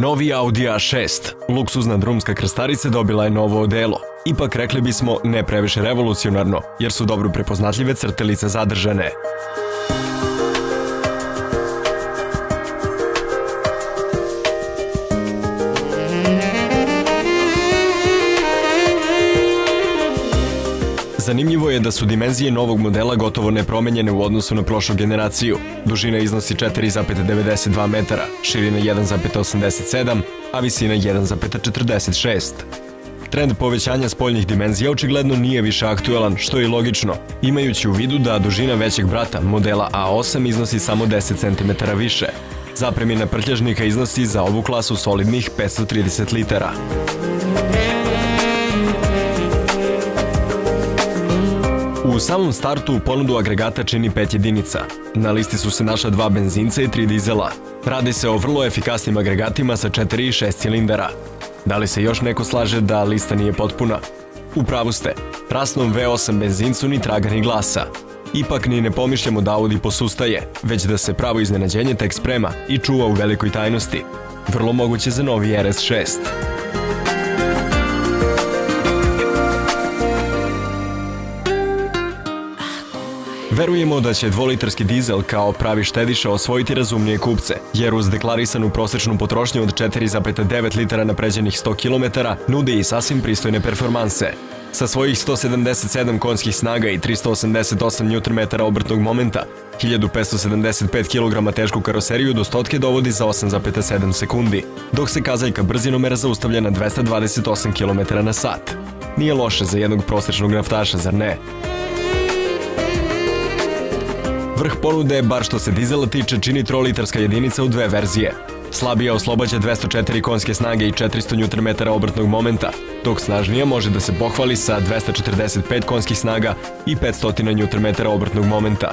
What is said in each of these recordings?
Novi Audi A6, luksuzna drumska krstarica dobila je novo odelo. Ipak rekli bismo ne previše revolucionarno, jer su dobro prepoznatljive crtelice zadržane. Zanimljivo je da su dimenzije novog modela gotovo nepromenjene u odnosu na prošlu generaciju. Dužina iznosi 4,92 metara, širina 1,87, a visina 1,46. Trend povećanja spoljnih dimenzija očigledno nije više aktuelan, što je i logično, imajući u vidu da dužina većeg brata modela A8 iznosi samo 10 cm više. Zapremina prtljažnika iznosi za ovu klasu solidnih 530 litara. U samom startu ponudu agregata čini pet jedinica. Na listi su se našla dva benzinca i tri dizela. Radi se o vrlo efikasnim agregatima sa 4 i 6 cilindara. Da li se još neko slaže da lista nije potpuna? U pravu ste, rasnom V8 benzincu ni traga ni glasa. Ipak ni ne pomišljamo da Audi posustaje, već da se pravo iznenađenje tek sprema i čuva u velikoj tajnosti. Vrlo moguće za novi RS6. Verujemo da će dvolitarski dizel kao pravi štediša osvojiti razumnije kupce, jer uz deklarisanu prosečnu potrošnju od 4,9 litara na pređenih 100 km nudi i sasvim pristojne performanse. Sa svojih 177 konskih snaga i 388 Nm obrtnog momenta, 1575 kg tešku karoseriju do stotke dovodi za 8,7 sekundi, dok se kazaljka brzinomera zaustavlja na 228 km na sat. Nije loše za jednog prosečnog naftaša, zar ne? Vrh ponude, bar što se dizela tiče, čini trolitarska jedinica u dve verzije. Slabija oslobađa 204 konske snage i 400 Nm obrtnog momenta, dok snažnija može da se pohvali sa 245 konskih snaga i 500 Nm obrtnog momenta.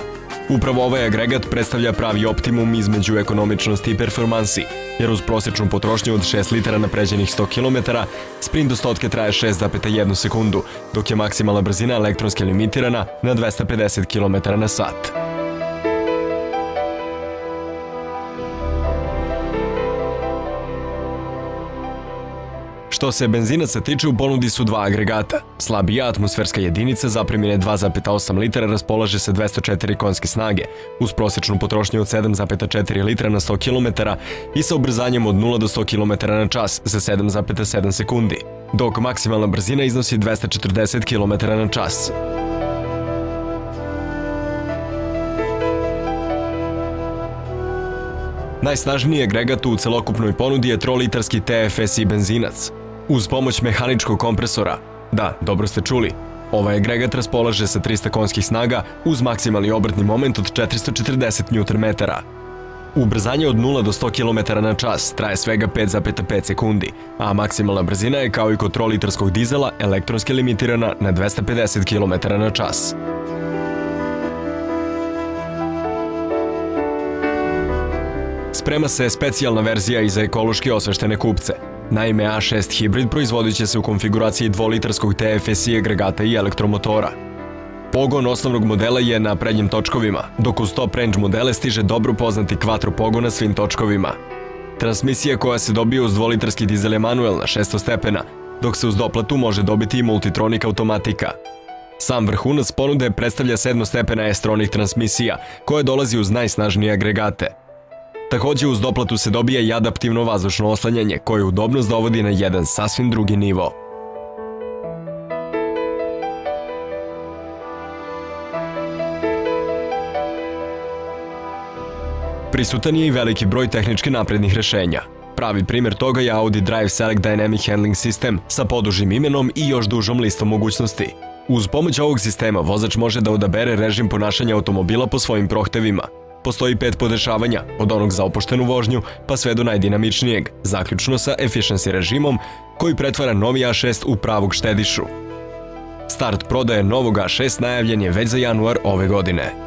Upravo ovaj agregat predstavlja pravi optimum između ekonomičnosti i performansi, jer uz prosječnu potrošnju od 6 litara na pređenih 100 km, sprint do stotke traje 6,1 sekundu, dok je maksimalna brzina elektronski limitirana na 250 km na sat. Što se benzinaca tiče, u ponudi su dva agregata. Slabija atmosferska jedinica zapremine 2,8 litara raspolaže se 204 konske snage, uz prosječnu potrošnju od 7,4 litra na 100 km i sa ubrzanjem od 0 do 100 km na čas za 7,7 sekundi, dok maksimalna brzina iznosi 240 km na čas. Najsnažniji agregat u celokupnoj ponudi je 3-litarski TFSI benzinac, Uz pomoć mehaničkog kompresora, da, dobro ste čuli, ovaj agregat raspolaže sa 300 konskih snaga uz maksimalni obrtni moment od 440 Nm. Ubrzanje od 0 do 100 km na čas traje svega 5,5 sekundi, a maksimalna brzina je kao i kod 3-litarskog dizela elektronski limitirana na 250 km na čas. Sprema se specijalna verzija i za ekološki osveštene kupce – Naime, A6 Hybrid proizvodit će se u konfiguraciji dvolitarskog TFSI agregata i elektromotora. Pogon osnovnog modela je na prednjim točkovima, dok uz top range modele stiže dobro poznati quattro pogon na svim točkovima. Transmisija koja se dobije uz dvolitarski dizel je manuel na 600 stepena, dok se uz doplatu može dobiti i multitronik automatika. Sam vrhunac ponude predstavlja sedmostepena S-tronik transmisija, koja dolazi uz najsnažnije agregate – Takođe uz doplatu se dobija i adaptivno vazdušno oslanjanje koje udobnost dovodi na jedan sasvim drugi nivo. Prisutan je i veliki broj tehnički naprednih rešenja. Pravi primjer toga je Audi Drive Select Dynamic Handling System sa podužim imenom i još dužom listom mogućnosti. Uz pomoć ovog sistema vozač može da odabere režim ponašanja automobila po svojim prohtevima, Postoji pet podešavanja, od onog za opuštenu vožnju pa sve do najdinamičnijeg, zaključno sa efficiency režimom koji pretvara novi A6 u pravog štedišu. Start prodaje novog A6 najavljen je već za januar ove godine.